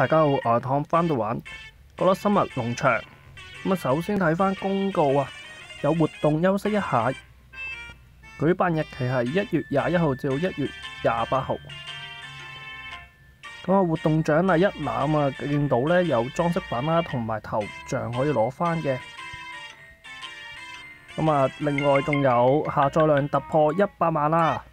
大家好，我係湯翻到玩觉得生物農場。咁啊，首先睇翻公告啊，有活動休息一下，舉辦日期係一月廿一號至到一月廿八號。咁啊，活動獎勵一覽啊，見到呢有裝飾品啦，同埋頭像可以攞翻嘅。咁啊，另外仲有下載量突破一百萬啦。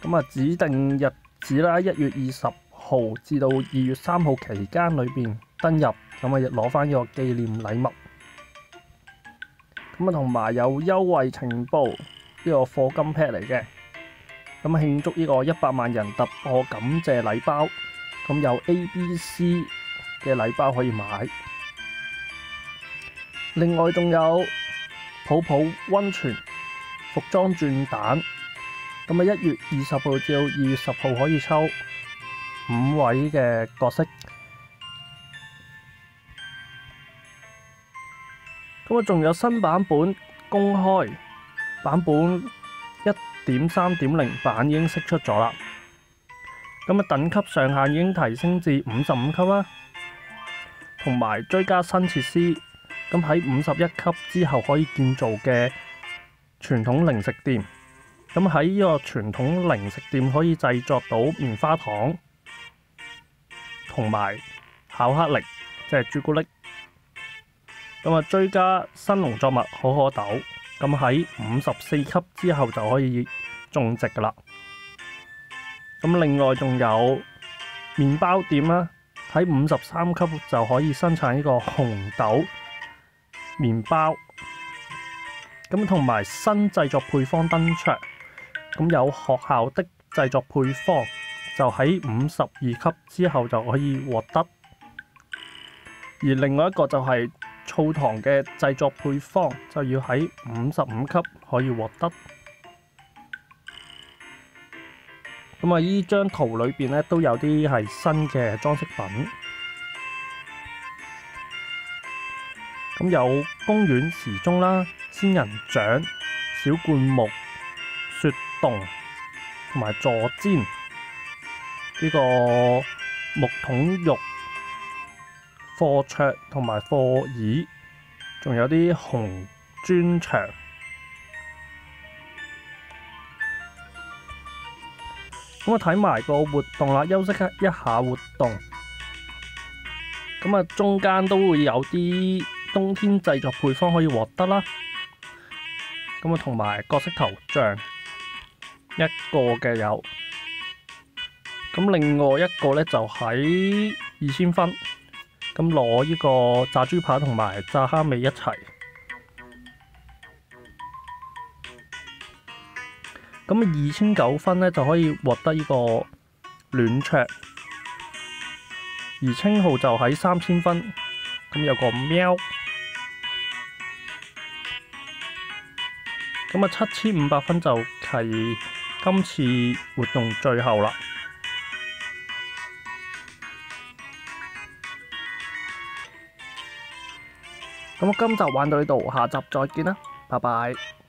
咁啊，指定日子啦，一月二十號至到二月三號期間裏邊登入，咁啊攞翻呢個紀念禮物。咁啊，同埋有優惠情報呢個課金 pad 嚟嘅。咁啊，慶祝呢個一百萬人突破感謝禮包，咁有 A、B、C 嘅禮包可以買。另外仲有泡泡溫泉服裝轉蛋。咁啊，一月二十號至到二月十號可以抽五位嘅角色。咁啊，仲有新版本公開版本一點三點零版已經釋出咗啦。咁啊，等級上限已經提升至五十五級啦，同埋追加新設施。咁喺五十一級之後可以建造嘅傳統零食店。咁喺呢個傳統零食店可以製作到棉花糖同埋巧克力，即係朱古力。咁啊，追加新農作物可可豆，咁喺五十四級之後就可以種植噶啦。咁另外仲有麵包店啦，喺五十三級就可以生產呢個紅豆麵包。咁同埋新製作配方登場。咁有學校的製作配方，就喺五十二級之後就可以獲得；而另外一個就係醋糖嘅製作配方，就要喺五十五級可以獲得。咁啊，呢張圖裏邊咧都有啲係新嘅裝飾品。咁有公園時鐘啦、仙人掌、小灌木。雪洞同埋坐墊，呢個木桶浴、課桌同埋課椅，仲有啲紅磚牆。咁我睇埋個活動啦，休息一下活動。咁啊，中間都會有啲冬天製作配方可以獲得啦。咁啊，同埋角色頭像。一個嘅有，咁另外一個呢，就喺二千分，咁攞呢個炸豬扒同埋炸蝦尾一齊，咁二千九分呢，就可以獲得呢個暖桌，而稱號就喺三千分，咁有個喵，咁啊七千五百分就係。今次活動最後啦，咁我今集玩到呢度，下集再見啦，拜拜。